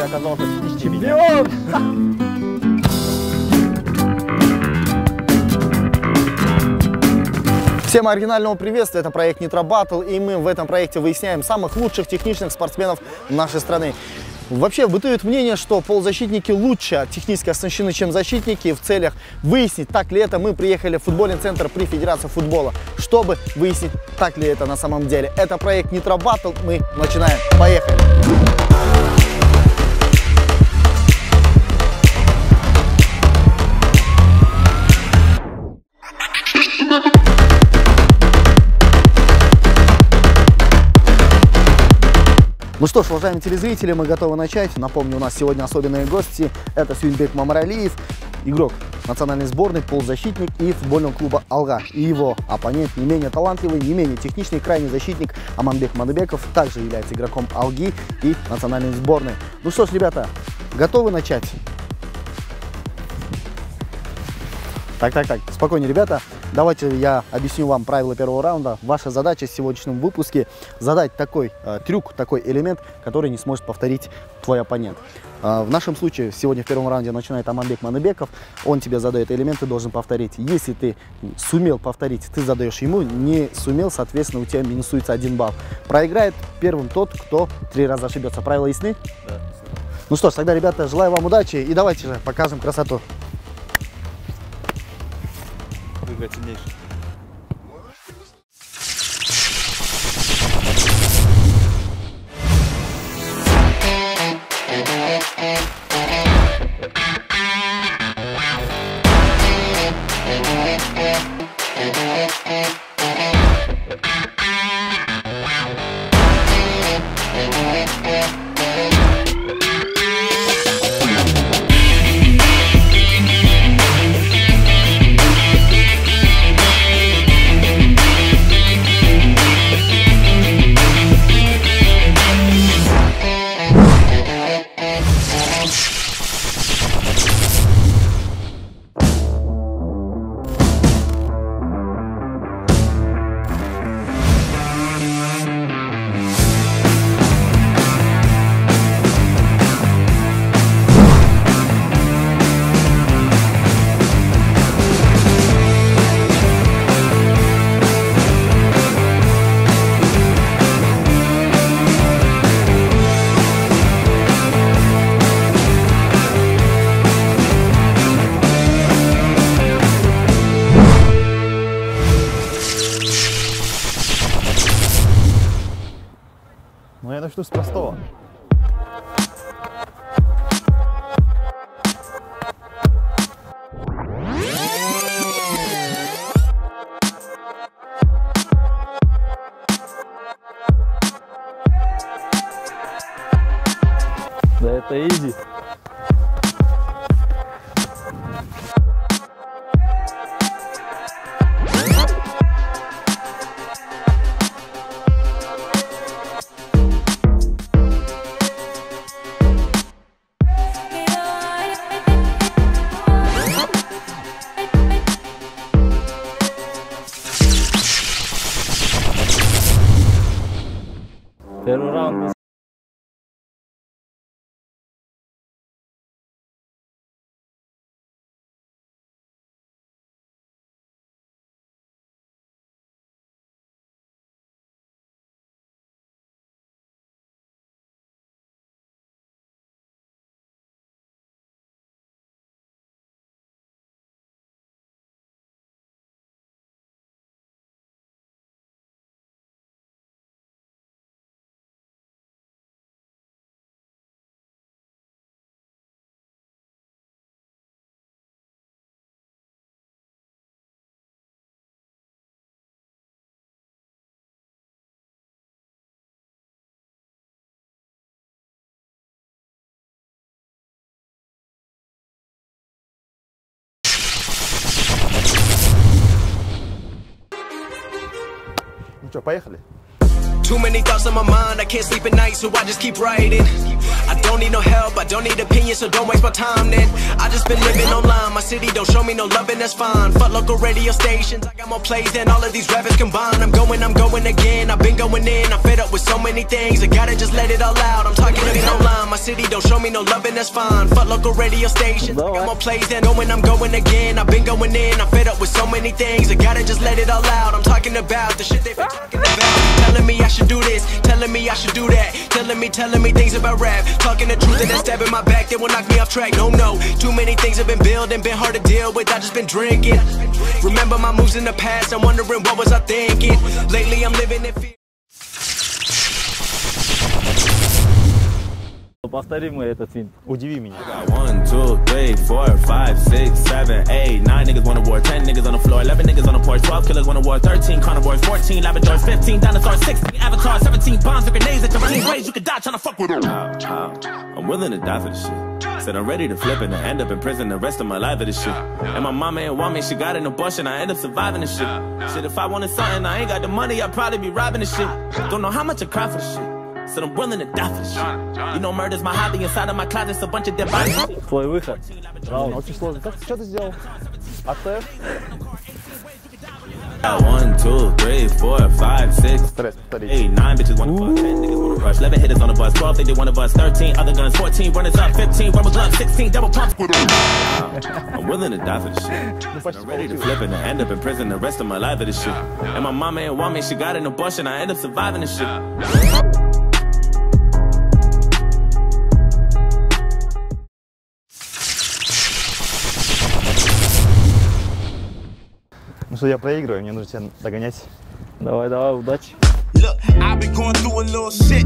итоге оказался чемпион! Всем оригинального приветствия, это проект Nitro Battle, и мы в этом проекте выясняем самых лучших техничных спортсменов нашей страны. Вообще бытует мнение, что полузащитники лучше технически оснащены, чем защитники. В целях выяснить, так ли это, мы приехали в футбольный центр при Федерации футбола, чтобы выяснить, так ли это на самом деле. Это проект Nitro Battle, мы начинаем. Поехали! Ну что ж, уважаемые телезрители, мы готовы начать. Напомню, у нас сегодня особенные гости. Это Сюнбек Мамаралиев, игрок национальной сборной, полузащитник и футбольного клуба «Алга». И его оппонент не менее талантливый, не менее техничный, крайний защитник Аманбек Мадыбеков также является игроком «Алги» и национальной сборной. Ну что ж, ребята, готовы начать? Так, так, так, спокойнее, ребята. Давайте я объясню вам правила первого раунда. Ваша задача в сегодняшнем выпуске задать такой э, трюк, такой элемент, который не сможет повторить твой оппонент. Э, в нашем случае сегодня в первом раунде начинает Аманбек Маныбеков. Он тебе задает элемент, ты должен повторить. Если ты сумел повторить, ты задаешь ему. Не сумел, соответственно, у тебя минусуется один балл. Проиграет первым тот, кто три раза ошибется. Правила ясны? Да. Ну что ж, тогда, ребята, желаю вам удачи и давайте же покажем красоту. najgorszy. Сильнейший. Ну, Terceiro round. Ну что, поехали? Too many thoughts on my mind, I can't sleep at night, so I just keep writing. I don't need no help, I don't need opinions, so don't waste my time then. I just been living online, my city don't show me no love, and that's fine. Fuck local radio stations, I got more plays than all of these rappers combined. I'm going, I'm going again, I've been going in, I'm fed up with so many things, I gotta just let it all out. I'm talking to me online, my city don't show me no love, and that's fine. Fuck local radio stations, I got more plays than going, I'm going again. I've been going in, I'm fed up with so many things, I gotta just let it all out. I'm talking about the shit they've been talking about. Telling me I should do this, telling me I should do that, telling me, telling me things about rap. Talking the truth and then stabbing my back, they will knock me off track. No, no, too many things have been building, been hard to deal with. I just been drinking. Remember my moves in the past, I'm wondering what was I thinking. Lately I'm living in fear. One, two, three, four, five, six, seven, eight, nine niggas wanna war, ten niggas on the floor, eleven niggas on the porch, twelve killers wanna war, thirteen carnivores, fourteen labradors, fifteen dinosaurs, sixteen avatars, seventeen bombs and grenades at ways you can die trying to fuck with them. I'm willing to die for this shit. Said I'm ready to flip and I end up in prison the rest of my life for this shit. And my mama ain't want me, she got an abortion, I end up surviving this shit. Shit, if I wanted something, I ain't got the money, I'd probably be robbing this shit. Don't know how much I cry for this shit. Said I'm willing to die for this shit. You know murder's my hobby, inside of my closet's a bunch of dead bodies. Твой выход. Раунд. Очень сложно. Как, что ты сделал? АТФ? Got one, two, three, four, five, six, Стресс, повторите. eight, nine bitches wanna fuck, ten niggas wanna rush, eleven hitters on the bus, twelve think they wanna bust, thirteen other guns, fourteen runners up, fifteen rubber gloves, sixteen double pumps. I'm willing to die for this shit. I'm ready to flip and end up in prison the rest of my life for this shit. And my mama ain't want me, she got an abortion, I end up surviving this shit. Что, я проигрываю, мне нужно тебя догонять. Давай, давай, удачи. Look, I've been going through a little shit.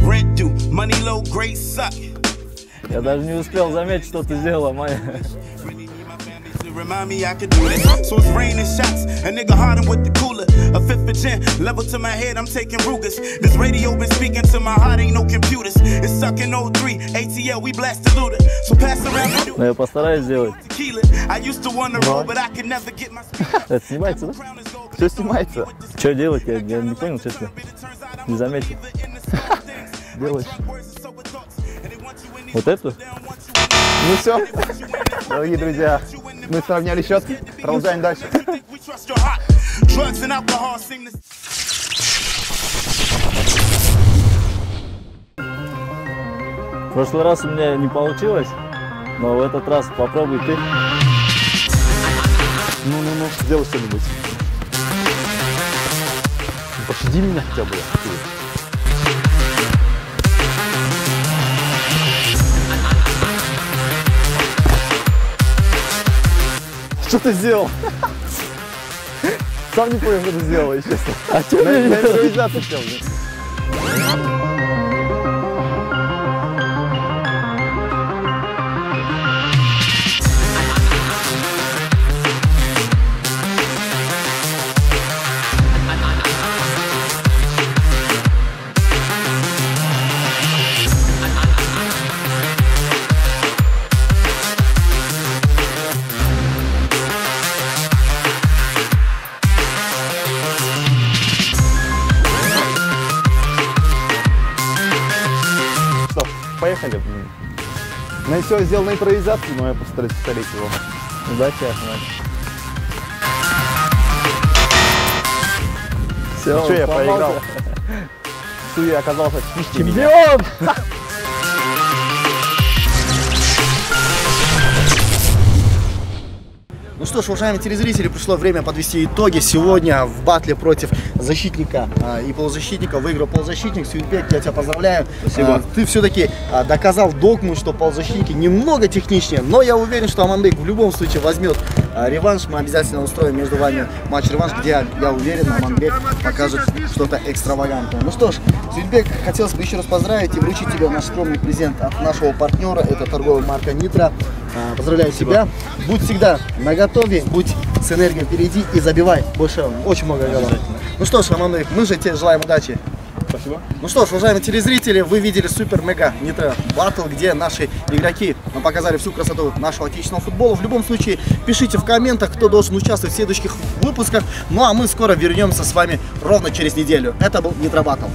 Rent due, money low, great suck. Я даже не успел заметить, что ты сделала, Майя. Remind me I could do this. So it's raining shots. A nigga hardened with the cooler. A fifth of gin, level to my head, I'm taking Rugers. This radio been speaking to my heart, ain't no computers. It's sucking 03, ATL, we blast the looter. So pass around the new Но я постараюсь сделать. I used to want to roll, but I could never get my Это снимается, да? Все снимается. Что делать? Я, я не понял, честно. Не заметил. Делаешь. Вот эту? Ну все, дорогие друзья, мы сравняли счет. Продолжаем дальше. В прошлый раз у меня не получилось, но в этот раз попробуй ты. Ну-ну-ну, сделай что-нибудь. Пощади меня хотя бы. Что ты сделал? Сам не понял, что ты сделал, если честно. А что на, на импровизацию хотел, поехали. Ну и все, сделал на импровизацию, но я постараюсь повторить его. Удачи, Ахмед. Все, Ну что, я проиграл. Я оказался меня. Чемпион! Ну что ж, уважаемые телезрители, пришло время подвести итоги. Сегодня в батле против защитника а, и полузащитника выиграл полузащитник. Сюньпек, я тебя поздравляю. А, ты все-таки а, доказал догму, что полузащитники немного техничнее, но я уверен, что Аманбек в любом случае возьмет а, реванш. Мы обязательно устроим между вами матч-реванш, где, я уверен, Аманбек покажет что-то экстравагантное. Ну что ж, Сюньпек, хотелось бы еще раз поздравить и вручить тебе наш скромный презент от нашего партнера. Это торговая марка Нитро. А, Поздравляю тебя. Будь всегда на готове, будь с энергией впереди и забивай больше, очень много голов. Ну что ж, Роман, мы же тебе желаем удачи. Спасибо. Ну что ж, уважаемые телезрители, вы видели супер-мега нитро батл, где наши игроки нам показали всю красоту нашего отечественного футбола. В любом случае, пишите в комментах, кто должен участвовать в следующих выпусках. Ну а мы скоро вернемся с вами ровно через неделю. Это был Нитро Батл.